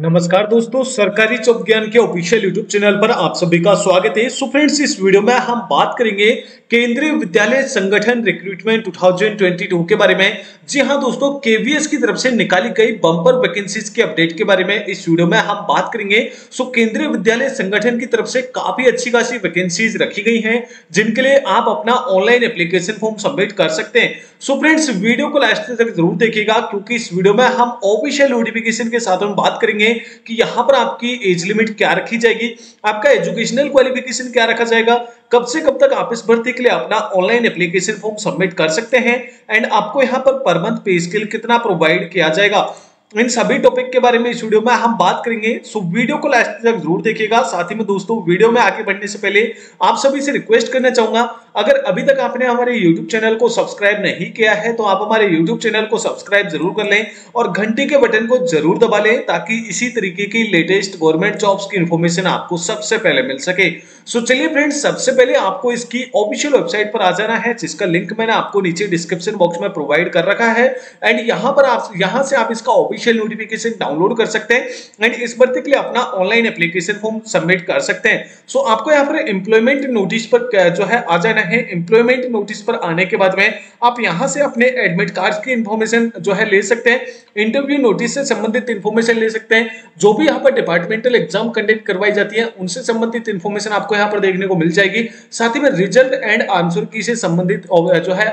नमस्कार दोस्तों, सरकारी चौक ज्ञान के ऑफिशियल यूट्यूब चैनल पर आप सभी का स्वागत है। सो फ्रेंड्स इस वीडियो में हम बात करेंगे केंद्रीय विद्यालय संगठन रिक्रूटमेंट 2022 के बारे में। जी हाँ दोस्तों केवीएस की तरफ़ से निकाली गई बम्पर वैकेंसीज के अपडेट के बारे में इस वीडियो में हम बात करेंगे। सो केंद्रीय विद्यालय संगठन की तरफ़ से काफ़ी अच्छी खासी वैकेंसीज रखी गई है, जिनके लिए आप अपना ऑनलाइन एप्लीकेशन फॉर्म सबमिट कर सकते हैं। सो फ्रेंड्स वीडियो को लास्ट तक ज़रूर देखिएगा, क्योंकि इस वीडियो में हम ऑफिशियल नोटिफिकेशन के साथ हम बात करेंगे। कि यहाँ पर आपकी एज लिमिट क्या रखी जाएगी? आपका एजुकेशनल क्वालिफिकेशन क्या रखा जाएगा? कब से कब तक आप इस भर्ती के लिए अपना ऑनलाइन एप्लीकेशन फॉर्म सबमिट कर सकते हैं? एंड आपको यहाँ पर पर मंथ पे स्किल कितना प्रोवाइड किया जाएगा? इन सभी टॉपिक के बारे में इस वीडियो में हम बात करेंगे। सो वीडियो को लास्ट तक ज़रूर देखिएगा। साथ ही में दोस्तों वीडियो में आगे बढ़ने से पहले आप सभी से रिक्वेस्ट करना चाहूँगा, अगर अभी तक आपने हमारे YouTube चैनल को सब्सक्राइब नहीं किया है तो आप हमारे YouTube चैनल को सब्सक्राइब ज़रूर कर लें और घंटी के बटन को ज़रूर दबा लें ताकि इसी तरीके की लेटेस्ट गवर्नमेंट जॉब्स की इन्फॉर्मेशन आपको सबसे पहले मिल सके। सो चलिए फ्रेंड्स सबसे पहले आपको इसकी ऑफिशियल वेबसाइट पर आ जाना है, जिसका लिंक मैंने आपको नीचे डिस्क्रिप्शन बॉक्स में प्रोवाइड कर रखा है। एंड यहाँ पर आप, यहाँ से आप इसका ऑफिशियल नोटिफिकेशन डाउनलोड कर सकते हैं एंड इस भर्ती के लिए अपना ऑनलाइन एप्लीकेशन फॉर्म सबमिट कर सकते हैं। सो so, आपको यहाँ पर एम्प्लॉयमेंट नोटिस पर जो है आ जाना है। एम्प्लॉयमेंट नोटिस पर आने के बाद में आप यहाँ से अपने एडमिट कार्ड की इंफॉर्मेशन जो है ले सकते हैं। इंटरव्यू नोटिस से संबंधित इंफॉर्मेशन ले सकते हैं। जो भी यहाँ पर डिपार्टमेंटल एग्ज़ाम कंडक्ट करवाई जाती है उनसे संबंधित इंफॉर्मेशन आपको यहाँ पर देखने को मिल जाएगी। साथ ही में रिज़ल्ट एंड आंसर की से संबंधित जो है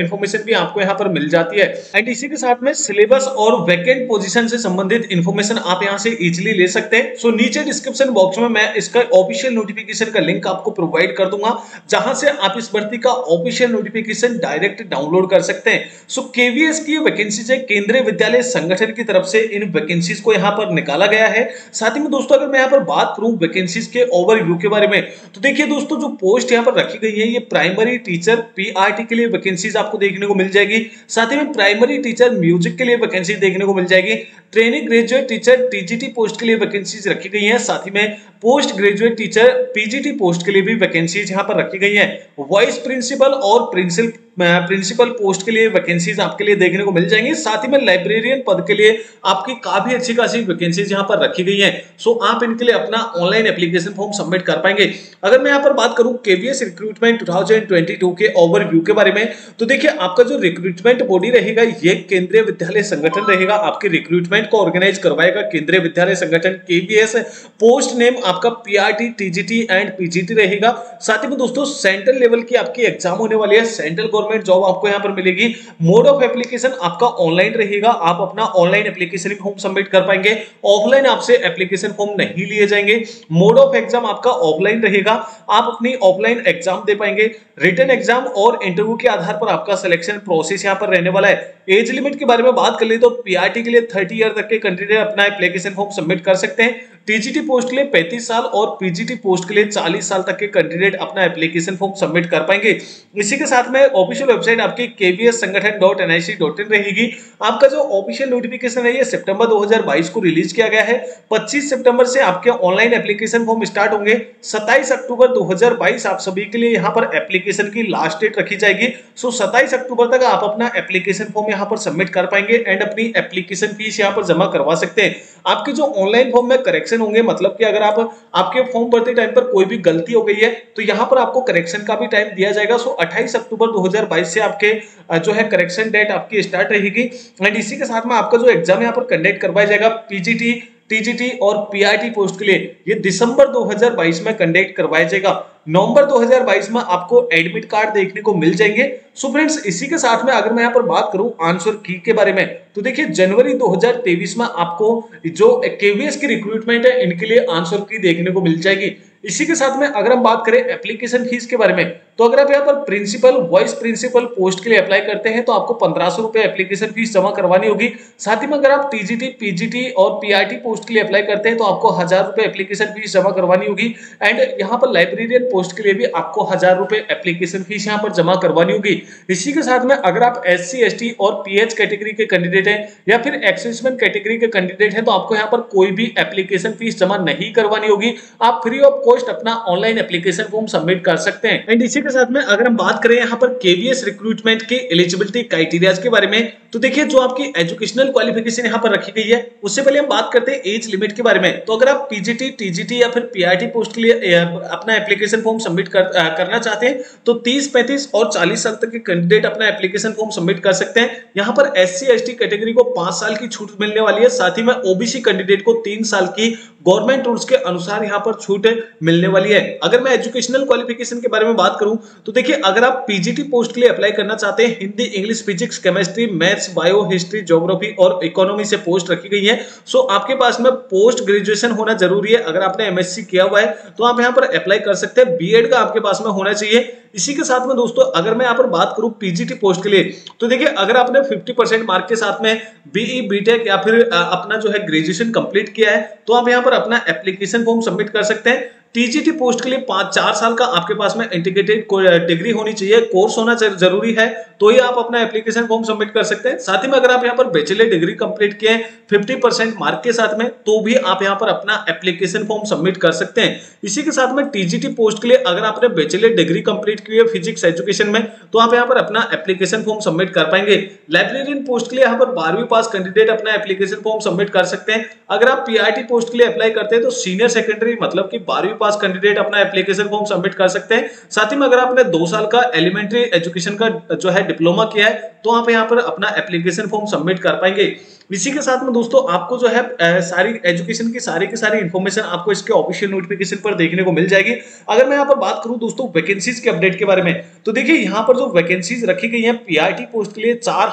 इंफॉर्मेशन भी आपको यहाँ पर मिल जाती है। एंड इसी के साथ में सिलेबस और वैकेंट पोजिशन से संबंधित इन्फॉर्मेशन आप यहाँ से इजिली ले सकते हैं। सो so, नीचे डिस्क्रिप्शन बॉक्स में मैं इसका ऑफिशियल नोटिफिकेशन का लिंक आपको प्रोवाइड कर दूँगा जहाँ से आप इस भर्ती का ऑफिशियल नोटिफिकेशन डायरेक्ट डाउनलोड कर सकते हैं। सो so, केवीएस की वैकेंसीज है। केंद्रीय विद्यालय संगठन की तरफ़ से इन वैकेंसीज को यहाँ पर निकाला गया है। साथ ही में दोस्तों अगर मैं यहाँ पर बात करूँ वैकेंसीज के ओवरव्यू के बारे में तो देखिए दोस्तों जो पोस्ट यहाँ पर रखी गई है ये प्राइमरी टीचर पीआरटी के लिए वैकेंसीज आपको देखने को मिल जाएगी। साथ ही में प्राइमरी टीचर म्यूज़िक के लिए वैकेंसी देखने को मिल जाएगी। Training graduate teacher TGT post के लिए वैकेंसीज रखी गई हैं। साथ ही में post graduate teacher PGT post के लिए भी वैकेंसीज यहाँ पर रखी गई हैं। वाइस प्रिंसिपल और प्रिंसिपल प्रिंसिपल पोस्ट के लिए वैकेंसीज आपके लिए देखने को मिल जाएँगी। साथ ही में लाइब्रेरियन पद के लिए आपकी काफ़ी अच्छी खासी वैकेंसीज यहाँ पर रखी गई है। सो आप इनके लिए अपना ऑनलाइन एप्लीकेशन फॉर्म सबमिट कर पाएँगे। अगर मैं यहाँ पर बात करूँ केवीएस रिक्रूटमेंट 2022 के ओवरव्यू के बारे में तो देखिए, आपका जो रिक्रूटमेंट बॉडी रहेगा, ये केंद्रीय विद्यालय संगठन रहेगा। आपके रिक्रूटमेंट को ऑर्गेनाइज करवाएगा Kendriya Vidyalaya Sangathan. KVS post name आपका पीआरटी टीजीटी एंड पीजीटी रहेगा। साथ ही में दोस्तों सेंट्रल लेवल की आपकी एग्ज़ाम होने वाली है। सेंट्रल गवर्नमेंट जॉब आपको यहाँ पर मिलेगी। मोड ऑफ़ एप्लीकेशन आपका ऑनलाइन रहेगा। आप अपना ऑनलाइन एप्लीकेशन फॉर्म सबमिट कर पाएँगे। ऑफलाइन आपसे एप्लीकेशन फॉर्म नहीं लिए जाएँगे। मोड ऑफ़ एग्ज़ाम आपका ऑफलाइन रहेगा। आप अपनी ऑफलाइन एग्ज़ाम दे पाएँगे। रिटर्न एग्ज़ाम और इंटरव्यू के आधार पर आपका सिलेक्शन प्रोसेस यहाँ पर रहने वाला है। एज लिमिट के बारे में बात कर ले तो पीआरटी के लिए थर्टी ईयर तक के कैंडिडेट अपना एप्लीकेशन फॉर्म सबमिट कर सकते हैं। टीजीटी पोस्ट के लिए 35 साल और पीजीटी पोस्ट के लिए 40 साल तक के कैंडिडेट अपना एप्लीकेशन फॉर्म सबमिट कर पाएँगे। इसी के साथ में ऑफिशियल वेबसाइट आपकी KVS Sangathan dot NIC dot in रहेगी। आपका जो ऑफिशियल नोटिफिकेशन है, ये सितंबर 2022 को रिलीज़ किया गया है। 25 सितंबर से आपके ऑनलाइन एप्लीकेशन फॉर्म स्टार्ट होंगे। 27 अक्टूबर 2022 आप सभी के लिए यहाँ पर एप्लीकेशन की लास्ट डेट रखी जाएगी। सो 27 अक्टूबर तक आप अपना एप्लीकेशन फॉर्म यहाँ पर सबमिट कर पाएँगे एंड अपनी एप्लीकेशन फ़ीस यहाँ पर जमा करवा सकते हैं। आपके जो ऑनलाइन फॉर्म में करेक्शन होंगे मतलब कि अगर आप, आपके फॉर्म भरते टाइम पर कोई भी गलती हो गई है तो यहाँ पर आपको करेक्शन का भी टाइम दिया जाएगा। सो 28 अक्टूबर 2022 से आपके जो है करेक्शन डेट आपकी स्टार्ट रहेगी। एंड इसी के साथ में आपका जो एग्ज़ाम यहाँ पर कंडक्ट करवाया जाएगा पीजीटी टीजीटी और पीआईटी पोस्ट के लिए, ये दिसंबर 2022 में कंडक्ट करवाया जाएगा। नवंबर 2022 में आपको एडमिट कार्ड देखने को मिल जाएँगे। सो फ्रेंड्स इसी के साथ में अगर मैं यहाँ पर बात करूँ आंसर की के बारे में तो देखिए जनवरी 2023 में आपको जो केवीएस की रिक्रूटमेंट है, इनके लिए आंसर की देखने को मिल जाएगी। इसी के साथ में अगर हम बात करें एप्लीकेशन फ़ीस के बारे में तो अगर आप यहाँ पर प्रिंसिपल वाइस प्रिंसिपल पोस्ट के लिए अप्लाई करते हैं तो आपको पंद्रह सौ रुपए एप्लीकेशन फ़ीस जमा करवानी होगी। साथ ही में अगर आप टीजीटी पीजीटी और पीआईटी पोस्ट के लिए अप्लाई करते हैं तो आपको हज़ार रुपए एप्लीकेशन फ़ीस जमा करवानी होगी। एंड यहाँ पर लाइब्रेरियन पोस्ट के लिए भी आपको हज़ार रुपए एप्लीकेशन फ़ीस यहाँ पर जमा करवानी होगी। इसी के साथ में अगर आप एस सी और पीएच कैटेगरी के कैंडिडेट हैं, या फिर एक्सेसमेंट कैटेगरी के कैंडिडेट हैं तो आपको यहाँ पर कोई भी एप्लीकेशन फ़ीस जमा नहीं करवानी होगी। आप फ्री ऑफ़ कॉस्ट अपना ऑनलाइन एप्लीकेशन फॉर्म सबमिट कर सकते हैं। एंड इसी के साथ में अगर हम बात करें यहाँ पर केवीएस रिक्रूटमेंट के एलिजिबिलिटी क्राइटेरियाज के बारे में तो देखिए जो आपकी एजुकेशनल क्वालिफिकेशन यहाँ पर रखी गई है उससे पहले हम बात करते हैं एज लिमिट के बारे में। तो अगर आप पीजीटी टीजीटी या फिर पीआरटी पोस्ट के लिए अपना एप्लीकेशन फॉर्म सबमिट कर, करना चाहते हैं तो 30 पैंतीस और 40 साल तक के कैंडिडेट अपना एप्लीकेशन फॉर्म सबमिट कर सकते हैं। यहाँ पर एस सी कैटेगरी को पाँच साल की छूट मिलने वाली है साथ ही में ओबीसी कैंडिडेट को तीन साल की गवर्नमेंट रूल्स के अनुसार यहाँ पर छूट मिलने वाली है। अगर मैं एजुकेशनल क्वालिफिकेशन के बारे में बात करूँ तो देखिए, अगर आप पीजीटी पोस्ट के लिए अप्लाई करना चाहते हैं, Hindi English physics chemistry maths bio history geography और इकोनॉमी से पोस्ट रखी गई है सो आपके पास में पोस्ट ग्रेजुएशन होना ज़रूरी है। अगर आपने एमएससी किया हुआ है तो आप यहाँ पर अप्लाई कर सकते हैं। बीएड का आपके पास में होना चाहिए। इसी के साथ में दोस्तों, अगर मैं यहाँ पर बात करूँ पीजीटी पोस्ट के लिए तो देखिए, अगर आपने 50 परसेंट मार्क के साथ में बीई बीटेक या फिर अपना जो है ग्रेजुएशन कंप्लीट किया है तो आप यहाँ पर अपना एप्लीकेशन फॉर्म सबमिट कर सकते हैं। टीजीटी पोस्ट के लिए पाँच, चार साल का आपके पास में इंटीग्रेटेड डिग्री होनी चाहिए कोर्स होना ज़रूरी है तो ही आप अपना एप्लीकेशन फॉर्म सबमिट कर सकते हैं। साथ ही में अगर आप यहाँ पर बैचलर डिग्री कंप्लीट किए 50 परसेंट मार्क के साथ में तो भी आप यहाँ पर अपना एप्लीकेशन फॉर्म सबमिट कर सकते हैं। इसी के साथ में टीजीटी पोस्ट के लिए अगर आपने बैचलर डिग्री कंप्लीट की है फिजिक्स एजुकेशन में तो आप यहाँ पर अपना एप्लीकेशन फॉर्म सबमिट कर पाएँगे। लाइब्रेरियन पोस्ट के लिए यहाँ पर बारहवीं पास कैंडिडेट अपना एप्लीकेशन फॉर्म सबमिट कर सकते हैं। अगर आप पीआईटी पोस्ट के लिए अप्लाई करते हैं तो सीनियर सेकेंडरी मतलब की बारहवीं पास कैंडिडेट अपना एप्लीकेशन फॉर्म सबमिट कर सकते हैं। साथ ही में अगर आपने दो साल का एलिमेंट्री एजुकेशन का जो है डिप्लोमा किया है तो आप यहाँ पर अपना एप्लीकेशन फॉर्म सबमिट कर पाएँगे। इसी के साथ में दोस्तों, आपको जो है सारी एजुकेशन की सारी की सारी इन्फॉर्मेशन आपको इसके ऑफिशियल नोटिफिकेशन पर देखने को मिल जाएगी। अगर मैं यहाँ पर बात करूँ दोस्तों वैकेंसीज के अपडेट के बारे में तो देखिए, यहाँ पर जो वैकेंसीज रखी गई है पीआईटी पोस्ट के लिए चार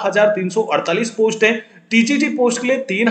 पोस्ट है टीजीटी पोस्ट के लिए तीन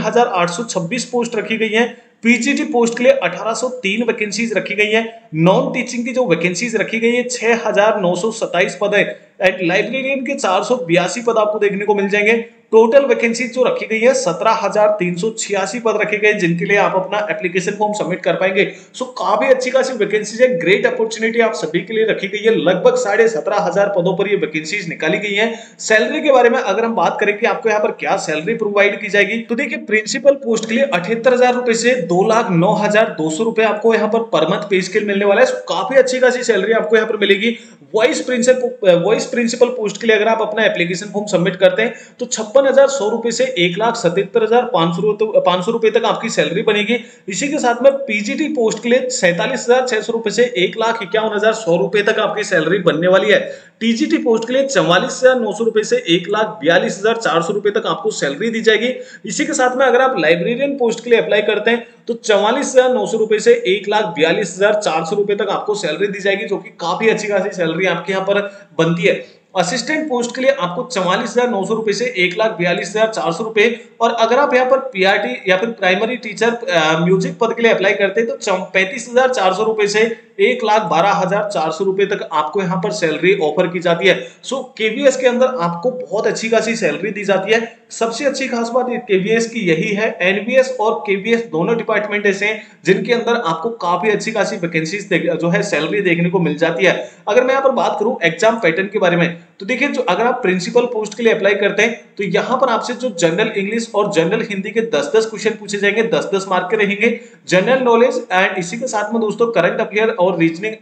पोस्ट रखी गई है पीजीटी पोस्ट के लिए 1803 वैकेंसीज रखी गई है। नॉन टीचिंग की जो वैकेंसीज रखी गई है, छह हज़ार नौ सौ सत्ताईस पद है। एंड लाइब्रेरियन के चार सौ बयासी पद आपको देखने को मिल जाएँगे। टोटल वैकेंसी जो रखी गई है, सत्रह हज़ार तीन सौ छियासी पद रखे गए जिनके लिए आप अपना एप्लीकेशन फॉर्म सबमिट कर पाएँगे। सो काफ़ी अच्छी खासी वैकेंसी है ग्रेट अपॉर्चुनिटी आप सभी के लिए रखी गई है। लगभग साढ़े सत्रह हज़ार पदों पर ये वैकेंसीज निकाली गई है। सैलरी के बारे में अगर हम बात करें कि आपको यहाँ पर क्या सैलरी प्रोवाइड की जाएगी तो देखिए प्रिंसिपल पोस्ट के लिए अठहत्तर हज़ार रुपए से दो लाख नौ हज़ार दो सौ रुपए आपको यहाँ पर पर मंथ पे स्केल मिलने वाला है। काफ़ी अच्छी खासी सैलरी आपको यहाँ पर मिलेगी। Vice principal vice principal post के लिए अगर आप अपना एप्लीकेशन फॉर्म सबमिट करते हैं तो छप्पन हज़ार सौ रुपए से एक लाख सतहत्तर हज़ार पाँच सौ रुपए तक आपकी सैलरी बनेगी। इसी के साथ में पीजीटी पोस्ट के लिए सैंतालीस हज़ार छह सौ रुपए से एक लाख इक्यावन हज़ार सौ रुपए तक आपकी सैलरी बनने वाली है। टीजीटी पोस्ट के लिए चौवालीस हज़ार नौ सौ रुपए से एक लाख बयालीस हज़ार चार सौ रुपए तक आपको सैलरी दी जाएगी। इसी के साथ में अगर आप लाइब्रेरियन पोस्ट के लिए अप्लाई करते हैं तो चौवालीस हज़ार नौ सौ रुपए से एक लाख बयालीस हज़ार चार सौ रुपए तक आपको सैलरी दी जाएगी, जो कि काफ़ी अच्छी खासी सैलरी आपके यहाँ पर बनती है। असिस्टेंट पोस्ट के लिए आपको चौवालीस हज़ार नौ सौ रुपए से एक लाख बयालीस हज़ार चार सौ रुपए और अगर आप यहाँ पर पीआरटी या फिर प्राइमरी टीचर म्यूज़िक पद के लिए अप्लाई करते हैं तो पैंतीस हज़ार चार सौ रुपए से एक लाख बारह हज़ार चार सौ रुपए तक आपको यहाँ पर सैलरी ऑफ़र की जाती है। सो so, केवीएस के अंदर आपको बहुत अच्छी खासी सैलरी दी जाती है। सबसे अच्छी खास बात केवीएस की यही है एनबीएस और केवीएस दोनों डिपार्टमेंट ऐसे हैं जिनके अंदर आपको काफ़ी अच्छी खासी वैकेंसीज जो है सैलरी देखने को मिल जाती है। अगर मैं यहाँ पर बात करूँ एग्ज़ाम पैटर्न के बारे में तो देखिए, जो अगर आप प्रिंसिपल पोस्ट के लिए अप्लाई करते हैं तो यहाँ पर आपसे जो जनरल इंग्लिश और जनरल हिंदी के 10-10 क्वेश्चन पूछे जाएँगे 10-10 मार्क के रहेंगे। जनरल नॉलेज एंड इसी के साथ में दोस्तों करंट अफेयर और रीजनिंग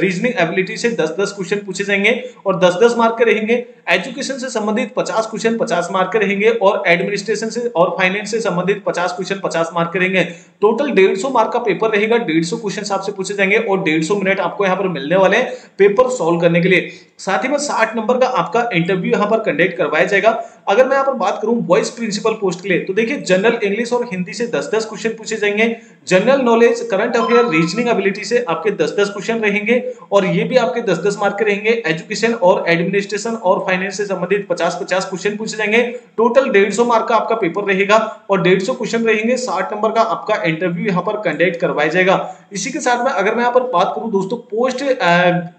रीजनिंग एबिलिटी से 10-10 क्वेश्चन पूछे जाएँगे और 10-10 मार्क के रहेंगे। एजुकेशन से संबंधित 50 क्वेश्चन 50 मार्क के रहेंगे और एडमिनिस्ट्रेशन से और फाइनेंस से संबंधित 50 क्वेश्चन 50 मार्क के रहेंगे। टोटल 150 मार्क का पेपर रहेगा 150 क्वेश्चन आपसे पूछे जाएँगे और 150 मिनट आपको यहाँ पर मिलने वाले पेपर सोल्व करने के लिए। साथ ही में 60 नंबर का आपका इंटरव्यू यहाँ पर कंडक्ट करवाया जाएगा। अगर मैं यहाँ पर बात करूँ वॉइस प्रिंसिपल पोस्ट के लिए तो देखिए जनरल इंग्लिश और हिंदी से 10-10 क्वेश्चन पूछे जाएँगे। General knowledge current affair reasoning ability से आपके 10-10 क्वेश्चन रहेंगे और ये भी आपके 10-10 मार्क के रहेंगे। एजुकेशन और एडमिनिस्ट्रेशन और फाइनेंस से संबंधित 50-50 क्वेश्चन पूछे जाएँगे। टोटल 150 मार्क का आपका पेपर रहेगा और 150 क्वेश्चन रहेंगे। 60 नंबर का आपका इंटरव्यू यहाँ पर कंडक्ट करवाया जाएगा। इसी के साथ में अगर मैं यहाँ पर बात करूँ दोस्तों पोस्ट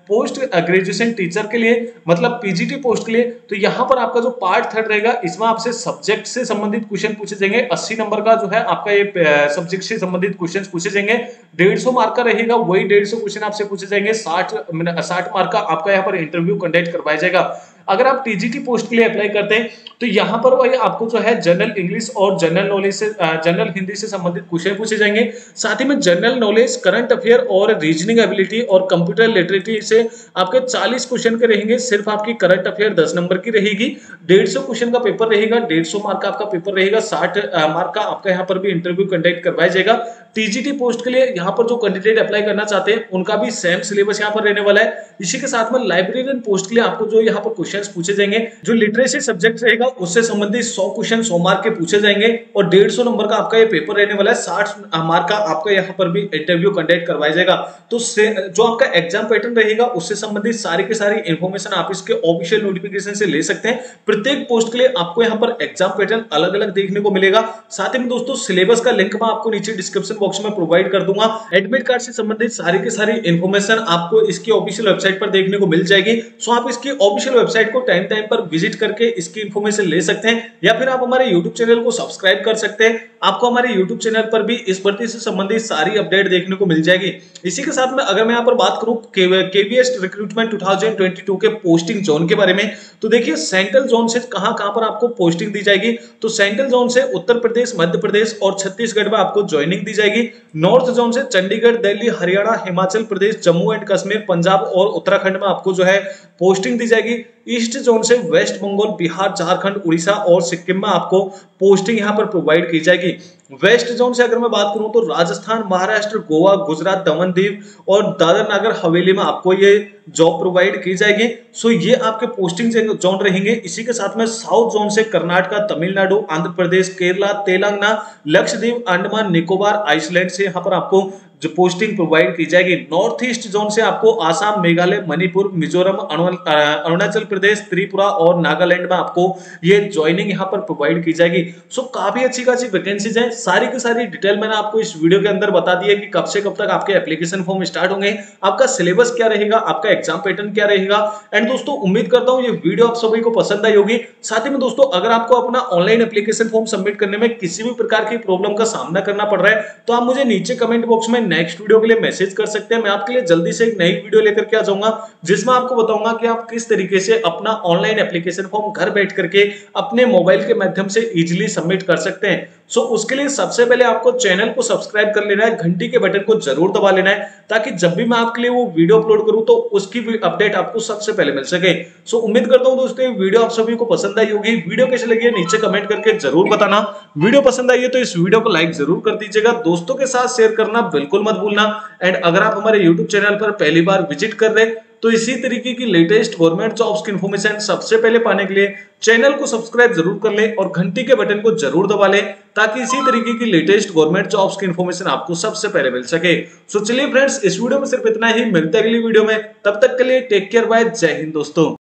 पोस्ट ग्रेजुएशन टीचर के लिए मतलब पीजीटी पोस्ट के लिए तो यहाँ पर आपका जो पार्ट थर्ड रहेगा, इसमें आपसे सब्जेक्ट से संबंधित क्वेश्चन पूछे जाएँगे। अस्सी नंबर का जो है आपका ये सब्जेक्ट से संबंधित क्वेश्चन पूछे जाएँगे। डेढ़ सौ मार्क का रहेगा, वही डेढ़ सौ क्वेश्चन आपसे पूछे जाएँगे। साठ साठ मार्क का आपका यहाँ पर इंटरव्यू कंडक्ट करवाया जाएगा। अगर आप टीजीटी पोस्ट के लिए अप्लाई करते हैं तो यहाँ पर वही आपको जो है जनरल इंग्लिश और जनरल नॉलेज से जनरल हिंदी से संबंधित क्वेश्चन पूछे जाएँगे। साथ ही में जनरल नॉलेज करंट अफेयर और रीजनिंग एबिलिटी और कंप्यूटर लिटरेटी से आपके 40 क्वेश्चन के रहेंगे। सिर्फ़ आपकी करंट अफेयर 10 नंबर की रहेगी। 150 क्वेश्चन का पेपर रहेगा। 150 मार्क का आपका पेपर रहेगा। 60 मार्क का आपका यहाँ पर भी इंटरव्यू कंडक्ट करवाया जाएगा। टीजीटी पोस्ट के लिए यहाँ पर जो कैंडिडेट अप्लाई करना चाहते हैं, उनका भी सेम सिलेबस यहाँ पर रहने वाला है। इसी के साथ में लाइब्रेरियन पोस्ट के लिए आपको जो यहाँ पर क्वेश्चन पूछे जाएँगे। जो लिटरेसी सब्जेक्ट रहेगा, उससे संबंधित सौ क्वेश्चन सौ मार्क के पूछे जाएँगे और डेढ़ सौ नंबर का आपका ये पेपर रहने वाला है। साठ मार्क का आपका यहाँ पर भी इंटरव्यू कंडक्ट करवाया जाएगा। तो जो आपका एग्ज़ाम पैटर्न रहेगा, उससे संबंधित सारी के सारी इन्फॉर्मेशन आप इसके ऑफिशियल नोटिफिकेशन से ले सकते हैं। प्रत्येक पोस्ट के लिए आपको यहाँ पर एग्ज़ाम पैटर्न अलग अलग देखने को मिलेगा। साथ ही में दोस्तों सिलेबस का लिंक मैं आपको नीचे डिस्क्रिप्शन बॉक्स में प्रोवाइड कर दूँगा। एडमिट कार्ड से संबंधित सारी की सारी इन्फॉर्मेशन आपको इसकी ऑफिशियल वेबसाइट पर देखने को मिल जाएगी। सो आप इसकी ऑफिशियल वेबसाइट को टाइम टाइम पर विज़िट करके इसकी इन्फॉर्मेशन ले सकते हैं, या फिर आप हमारे यूट्यूब चैनल को सब्सक्राइब कर सकते हैं। आपको हमारे यूट्यूब चैनल पर भी इस भर्ती से संबंधित सारी अपडेट देखने को मिल जाएगी। इसी के साथ में अगर मैं यहाँ पर बात करूँ केवीएस रिक्रूटमेंट 2022 के पोस्टिंग जोन के बारे में तो देखिए सेंट्रल जोन से कहाँ कहाँ पर आपको पोस्टिंग दी जाएगी? तो सेंट्रल जोन से उत्तर प्रदेश, मध्य प्रदेश और छत्तीसगढ़ में आपको ज्वाइनिंग दी जाएगी। नॉर्थ जोन से चंडीगढ़, दिल्ली, हरियाणा, हिमाचल प्रदेश, जम्मू एंड कश्मीर, पंजाब और उत्तराखंड में आपको जो है पोस्टिंग दी जाएगी। ईस्ट जोन से वेस्ट बंगाल, बिहार, झारखंड, उड़ीसा और सिक्किम में आपको पोस्टिंग यहाँ पर प्रोवाइड की जाएगी। वेस्ट जोन से अगर मैं बात करूँ तो राजस्थान, महाराष्ट्र, गोवा, गुजरात दमन दीव और दादर नागर हवेली में आपको ये जॉब प्रोवाइड की जाएगी। सो ये आपके पोस्टिंग जोन रहेंगे। इसी के साथ में साउथ जोन से कर्नाटका, तमिलनाडु, आंध्र प्रदेश, केरला, तेलंगाना, लक्षद्वीप, अंडमान, निकोबार, आइसलैंड से यहाँ पर आपको जो पोस्टिंग प्रोवाइड की जाएगी। नॉर्थ ईस्ट जोन से आपको आसाम, मेघालय, मणिपुर, मिजोरम अरुणाचल प्रदेश, त्रिपुरा और नागालैंड में आपको ये ज्वाइनिंग यहाँ पर प्रोवाइड की जाएगी। सो काफ़ी अच्छी खासी वैकेंसीज है। सारी की सारी डिटेल मैंने आपको इस वीडियो के अंदर बता दी है कि कब से कब तक आपके एप्लीकेशन फॉर्म स्टार्ट होंगे, आपका सिलेबस क्या रहेगा, आपका एग्ज़ाम पैटर्न क्या रहेगा। एंड दोस्तों, उम्मीद करता हूँ ये वीडियो आप सभी को पसंद आई होगी। साथ ही में दोस्तों, अगर आपको अपना ऑनलाइन एप्लीकेशन फॉर्म सबमिट करने में किसी भी प्रकार की प्रॉब्लम का सामना करना पड़ रहा है तो आप मुझे नीचे कमेंट बॉक्स में नेक्स्ट वीडियो के लिए मैसेज कर सकते हैं। मैं आपके लिए जल्दी से एक नई वीडियो लेकर के आ जाऊँगा, जिसमें आपको बताऊँगा कि आप किस तरीके से अपना ऑनलाइन एप्लीकेशन फॉर्म घर बैठ करके अपने मोबाइल के माध्यम से इजिली सबमिट कर सकते हैं। सो so, उसके लिए सबसे पहले आपको चैनल को सब्सक्राइब कर लेना है घंटी के बटन को ज़रूर दबा लेना है ताकि जब भी मैं आपके लिए वो वीडियो अपलोड करूँ तो उसकी भी अपडेट आपको सबसे पहले मिल सके। सो so, उम्मीद करता हूँ दोस्तों वीडियो आप सभी को पसंद आई होगी। वीडियो कैसे लगी है नीचे कमेंट करके ज़रूर बताना। वीडियो पसंद आई है तो इस वीडियो को लाइक ज़रूर कर दीजिएगा। दोस्तों के साथ शेयर करना बिल्कुल मत भूलना। एंड अगर आप हमारे यूट्यूब चैनल पर पहली बार विज़िट कर रहे तो इसी तरीके की लेटेस्ट गवर्नमेंट जॉब्स की इन्फॉर्मेशन सबसे पहले पाने के लिए चैनल को सब्सक्राइब ज़रूर कर ले और घंटी के बटन को ज़रूर दबा ले ताकि इसी तरीके की लेटेस्ट गवर्नमेंट जॉब्स की इन्फॉर्मेशन आपको सबसे पहले मिल सके। सो चलिए फ्रेंड्स इस वीडियो में सिर्फ़ इतना ही। मिलते अगली वीडियो में। तब तक के लिए टेक केयर बाय जय हिंद दोस्तों।